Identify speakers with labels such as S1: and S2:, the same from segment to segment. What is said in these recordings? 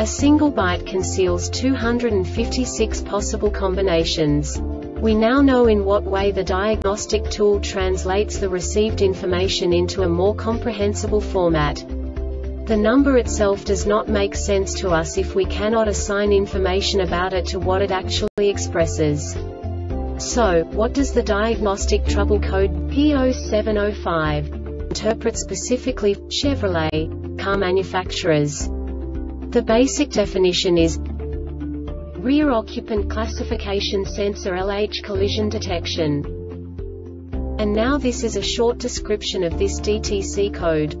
S1: A single byte conceals 256 possible combinations. We now know in what way the diagnostic tool translates the received information into a more comprehensible format. The number itself does not make sense to us if we cannot assign information about it to what it actually expresses. So, what does the diagnostic trouble code P0705 interpret specifically Chevrolet car manufacturers? The basic definition is Rear Occupant Classification Sensor LH Collision Detection. And now this is a short description of this DTC code.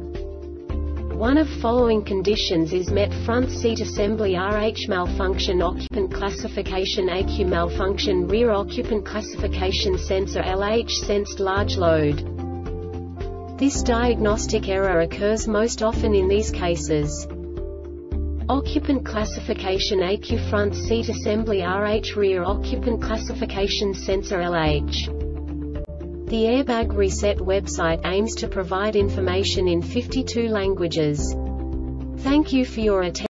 S1: One of following conditions is met front seat assembly RH malfunction occupant classification ECU malfunction rear occupant classification sensor LH sensed large load. This diagnostic error occurs most often in these cases. Occupant classification ECU front seat assembly RH rear occupant classification sensor LH. The Airbag Reset website aims to provide information in 52 languages. Thank you for your attention.